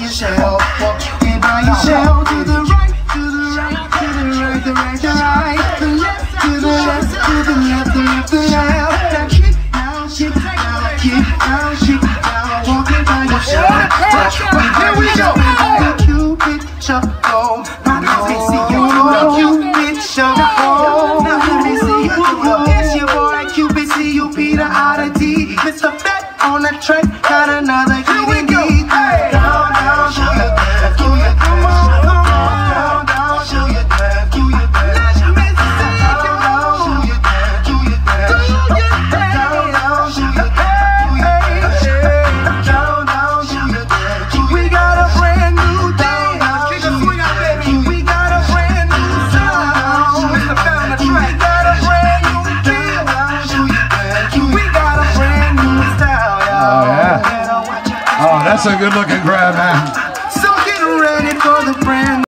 yourself. Walking by yourself to the right, to the right, to the right, the right, the right, the left, to the left, to the left, the left, the left. Now kick, now kick, now kick, now kick, now walking by yourself. Here we go. Cupid shuffle. Now let oh. me see you the Cupid shuffle. Now let me see you oh. the. It's your boy Cupid, you Peter Oddity. Mr. Bet on the track, got another That's a good looking grab, man. For the brand.